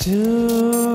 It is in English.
do